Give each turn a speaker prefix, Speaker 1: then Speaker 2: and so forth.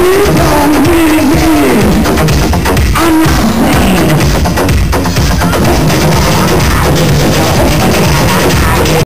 Speaker 1: We've